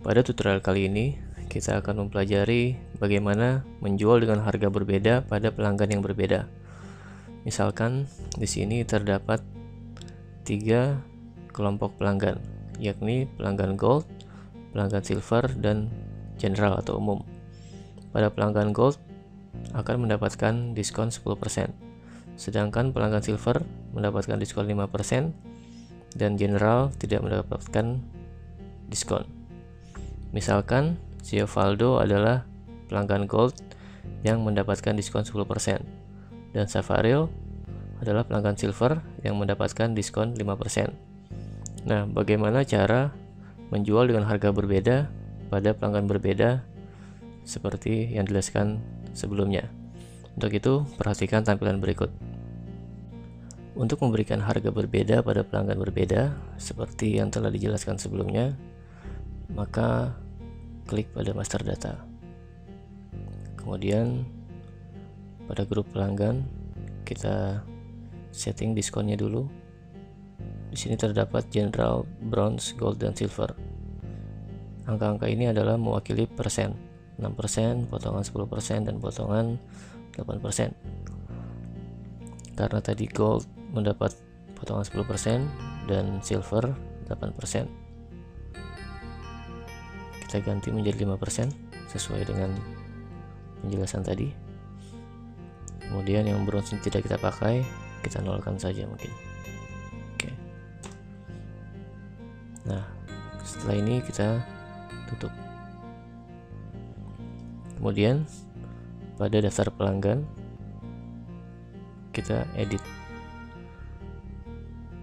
Pada tutorial kali ini, kita akan mempelajari bagaimana menjual dengan harga berbeda pada pelanggan yang berbeda. Misalkan di sini terdapat tiga kelompok pelanggan, yakni pelanggan gold, pelanggan silver, dan general atau umum. Pada pelanggan gold akan mendapatkan diskon 10%, sedangkan pelanggan silver mendapatkan diskon 5% dan general tidak mendapatkan diskon. Misalkan Giovaldo adalah pelanggan gold yang mendapatkan diskon 10% dan Safaril adalah pelanggan silver yang mendapatkan diskon 5%. Nah, bagaimana cara menjual dengan harga berbeda pada pelanggan berbeda seperti yang dijelaskan sebelumnya. Untuk itu, perhatikan tampilan berikut. Untuk memberikan harga berbeda pada pelanggan berbeda, seperti yang telah dijelaskan sebelumnya, maka klik pada master data. Kemudian pada grup pelanggan kita setting diskonnya dulu. Di sini terdapat general, bronze, gold, dan silver. Angka-angka ini adalah mewakili persen, 6%, potongan 10%, dan potongan 8%. Karena tadi gold mendapat potongan 10% dan silver 8% kita ganti menjadi 5% sesuai dengan penjelasan tadi. Kemudian yang bronze tidak kita pakai kita nolkan saja mungkin. Oke. Nah setelah ini kita tutup. Kemudian pada daftar pelanggan kita edit.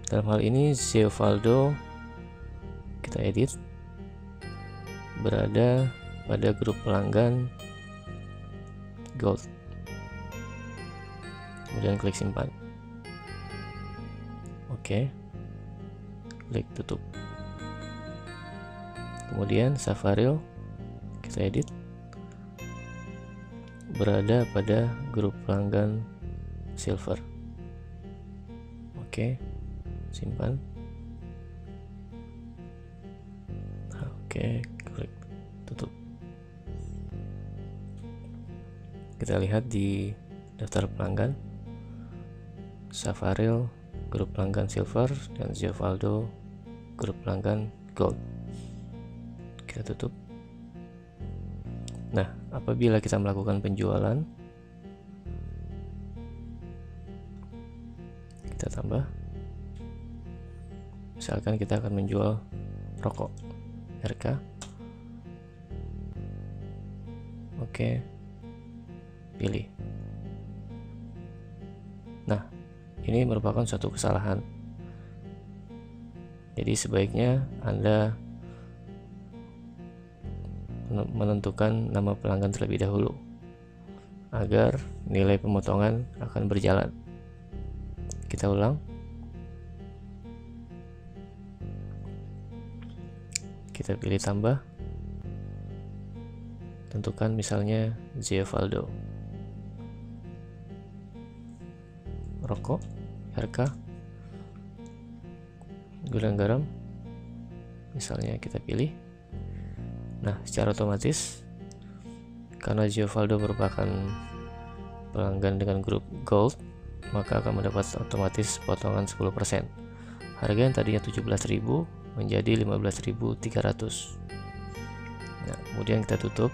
Dalam hal ini Zeovaldo kita edit berada pada grup pelanggan gold. Kemudian klik simpan. Oke. Klik tutup. Kemudian Safaril kita edit. Berada pada grup pelanggan silver. Oke simpan. Oke tutup. Kita lihat di daftar pelanggan. Safaril grup pelanggan silver dan Giovaldo grup pelanggan gold. Kita tutup. Nah apabila kita melakukan penjualan kita tambah. Misalkan kita akan menjual rokok RK Oke. Pilih. Nah, ini merupakan suatu kesalahan. Jadi sebaiknya Anda menentukan nama pelanggan terlebih dahulu agar nilai pemotongan akan berjalan. Kita ulang. Kita pilih tambah tentukan misalnya Zevaldo rokok RK gula garam misalnya kita pilih. Nah secara otomatis karena Giovaldo merupakan pelanggan dengan grup gold maka akan mendapat otomatis potongan 10% harga yang tadinya 17.000 menjadi 15.300 nah kemudian kita tutup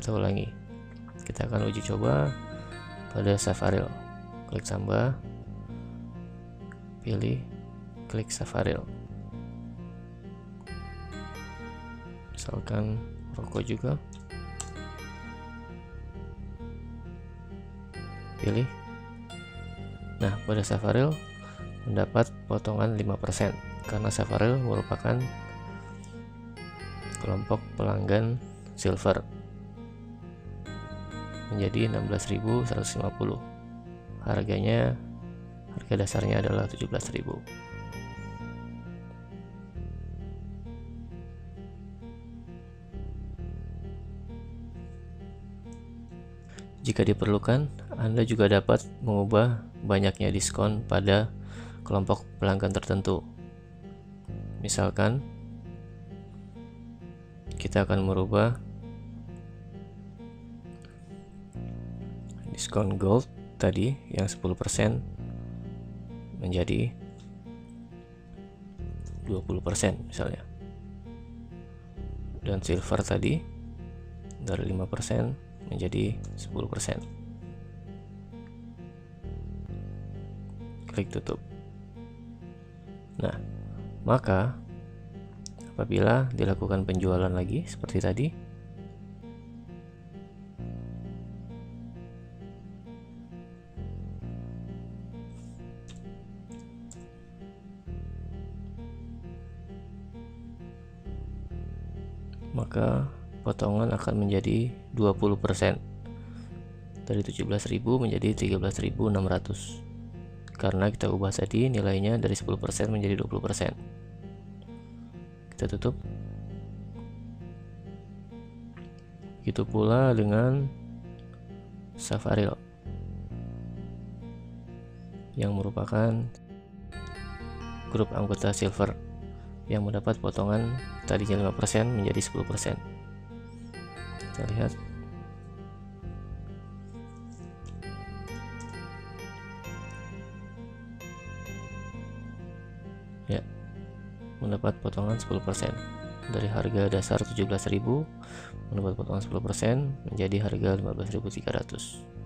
kita ulangi. Kita akan uji coba pada Safaril klik tambah pilih klik Safaril misalkan rokok juga. Pilih. Nah pada Safaril mendapat potongan 5% karena Safaril merupakan kelompok pelanggan silver menjadi 16.150 harganya harga dasarnya adalah 17.000 Jika diperlukan, Anda juga dapat mengubah banyaknya diskon pada kelompok pelanggan tertentu. misalkan kita akan merubah diskon gold tadi yang 10% menjadi 20% misalnya. Dan silver tadi dari 5% menjadi 10% klik tutup. Nah maka apabila dilakukan penjualan lagi seperti tadi maka potongan akan menjadi 20% dari 17.000 menjadi 13.600 karena kita ubah tadi nilainya dari 10% menjadi 20% kita tutup. Itu pula dengan Safaril yang merupakan grup anggota silver yang mendapat potongan tadinya 5% menjadi 10% kita lihat. Ya mendapat potongan 10% dari harga dasar 17.000 mendapat potongan 10% menjadi harga 15.300